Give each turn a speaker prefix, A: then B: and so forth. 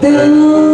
A: Ding!